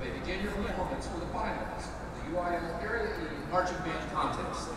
They begin your performance for the finals of the UIL Area E Marching Band Contest.